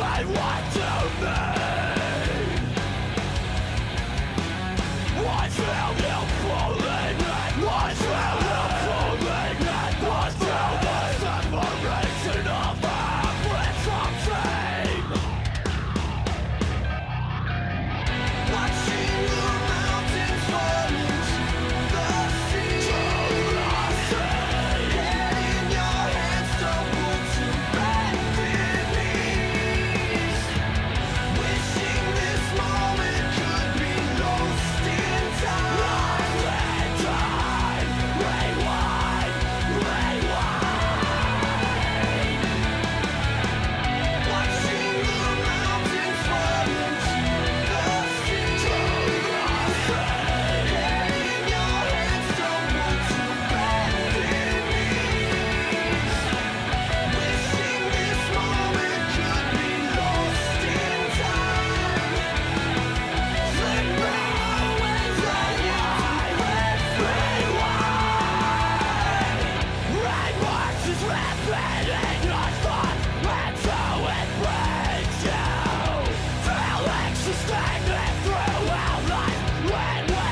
Say what to mean What will you Sustain me throughout life. When